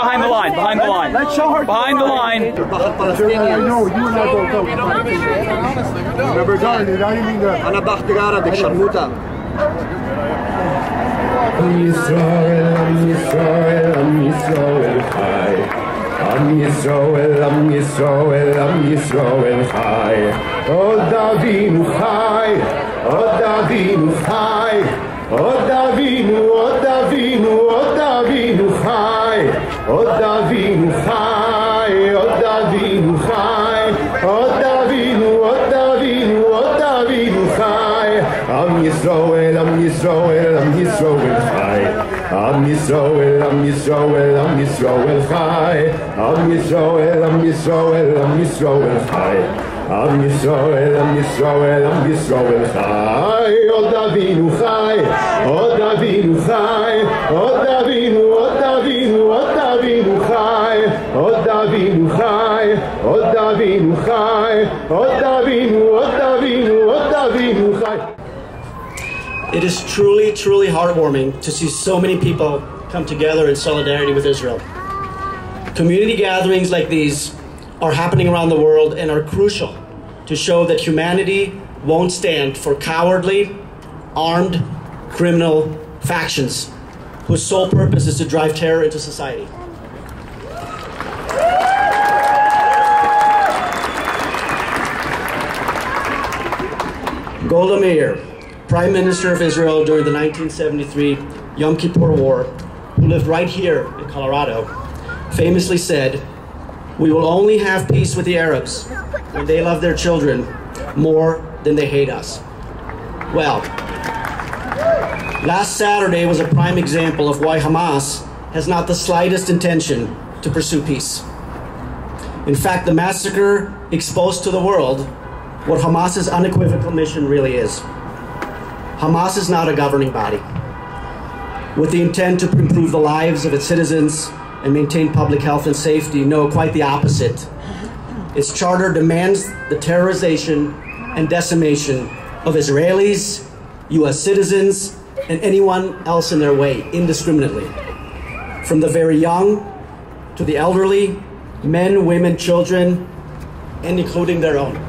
behind the line, behind the line. Let's show her. Behind the line. No, you and I don't. Remember, darling, I didn't mean that. أنا بحكي عربي شرموطة. Am Yisrael, Am Yisrael, Am Yisrael Chai. Am Yisrael, Am Yisrael, Am Yisrael Chai. Od oh, Avinu Chai, Od oh, Avinu עוד אבינו חי, עוד אבינו חי. עוד אבינו, עוד אבינו, עוד אבינו חי. עם ישראל, עם ישראל, עם ישראל חי. עם ישראל, עם ישראל, עם ישראל חי. עם ישראל, עם ישראל, עם ישראל חי. עם ישראל, עם ישראל, עם ישראל חי. עוד אבינו חי, עוד אבינו חי. עוד אבינו, עוד אבינו חי. עוד אבינו, עוד אבינו, עוד אבינו חי. It is truly, truly heartwarming to see so many people come together in solidarity with Israel. Community gatherings like these are happening around the world and are crucial to show that humanity won't stand for cowardly, armed, criminal factions whose sole purpose is to drive terror into society. Golda Meir, Prime Minister of Israel during the 1973 Yom Kippur War, who lived right here in Colorado, famously said, We will only have peace with the Arabs when they love their children more than they hate us. Well, last Saturday was a prime example of why Hamas has not the slightest intention to pursue peace. In fact, the massacre exposed to the world what Hamas's unequivocal mission really is. Hamas is not a governing body with the intent to improve the lives of its citizens and maintain public health and safety. No, quite the opposite. Its charter demands the terrorization and decimation of Israelis, US citizens, and anyone else in their way indiscriminately. From the very young to the elderly, men, women, children, and including their own.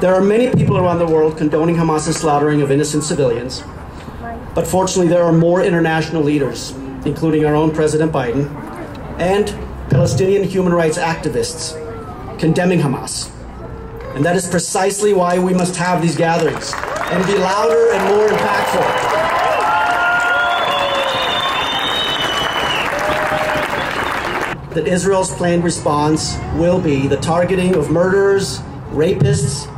There are many people around the world condoning Hamas's slaughtering of innocent civilians, but fortunately, there are more international leaders, including our own President Biden, and Palestinian human rights activists condemning Hamas. And that is precisely why we must have these gatherings and be louder and more impactful. That Israel's planned response will be the targeting of murderers, rapists,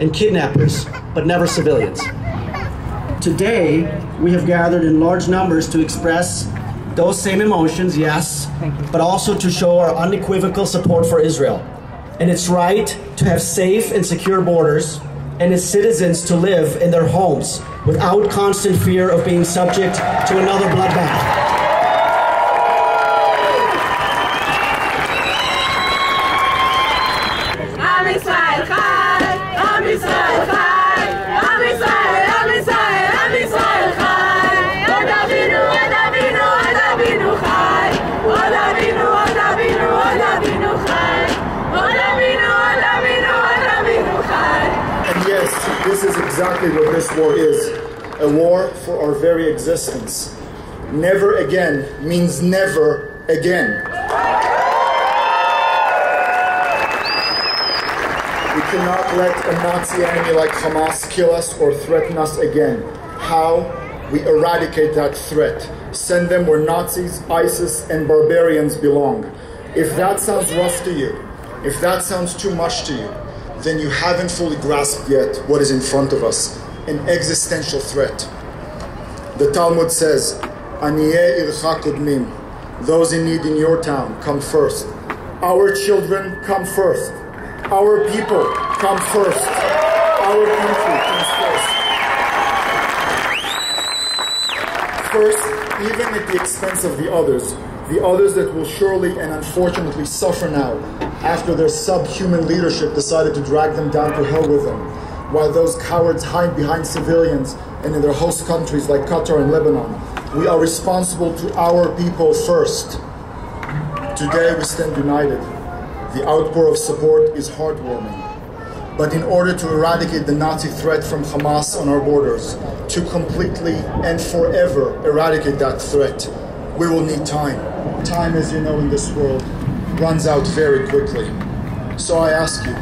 and kidnappers, but never civilians. Today, we have gathered in large numbers to express those same emotions, yes, but also to show our unequivocal support for Israel and its right to have safe and secure borders and its citizens to live in their homes without constant fear of being subject to another bloodbath. Exactly what this war is a war for our very existence. Never again means never again. We cannot let a Nazi enemy like Hamas kill us or threaten us again. How? We eradicate that threat. Send them where Nazis, ISIS, and barbarians belong. If that sounds rough to you, if that sounds too much to you, then you haven't fully grasped yet what is in front of us an existential threat. The Talmud says. Those in need in your town come first. Our children come first. Our people come first. Our country comes first. First, even at the expense of the others, the others that will surely and unfortunately suffer now after their subhuman leadership decided to drag them down to hell with them, while those cowards hide behind civilians and in their host countries like Qatar and Lebanon, We are responsible to our people first. Today we stand united. The outpour of support is heartwarming. But in order to eradicate the Nazi threat from Hamas on our borders, to completely and forever eradicate that threat, we will need time. Time, as you know, in this world, runs out very quickly. So I ask you,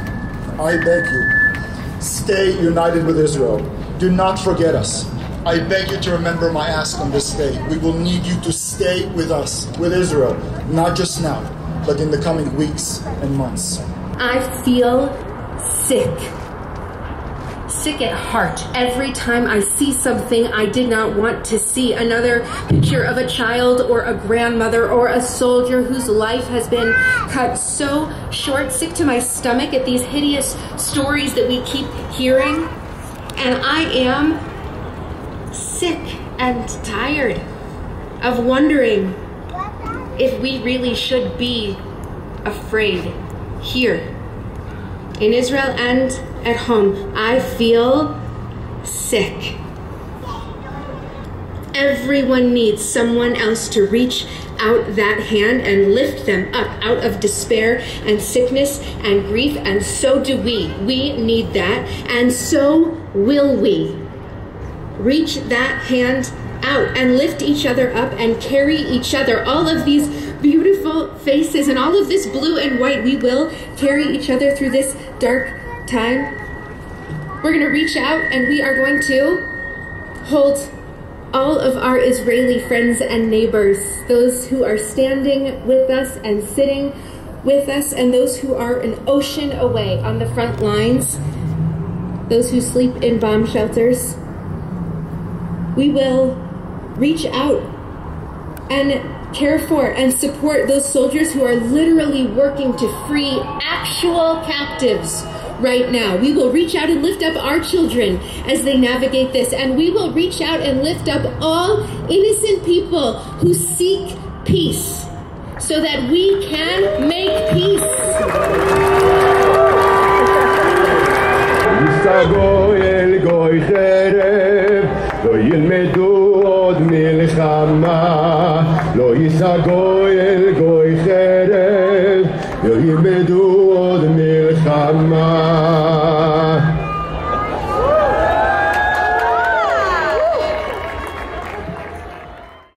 I beg you, stay united with Israel. Do not forget us. I beg you to remember my ask on this day. We will need you to stay with us, with Israel, not just now, but in the coming weeks and months. I feel sick. Sick at heart every time I see something I did not want to see. Another picture of a child or a grandmother or a soldier whose life has been cut so short. Sick to my stomach at these hideous stories that we keep hearing. And I am sick and tired of wondering if we really should be afraid here in Israel and at home. I feel sick. Everyone needs someone else to reach out that hand and lift them up out of despair and sickness and grief, and so do we. We need that, and so will we. Reach that hand out and lift each other up and carry each other. All of these beautiful faces and all of this blue and white, we will carry each other through this dark time. We're going to reach out and we are going to hold all of our Israeli friends and neighbors, those who are standing with us and sitting with us, and those who are an ocean away on the front lines, those who sleep in bomb shelters. We will reach out and care for and support those soldiers who are literally working to free actual captives right now. We will reach out and lift up our children as they navigate this, and we will reach out and lift up all innocent people who seek peace so that we can make peace. יישא גוי אל גוי חרב, לא ילמדו jamás lo hizo el Goel.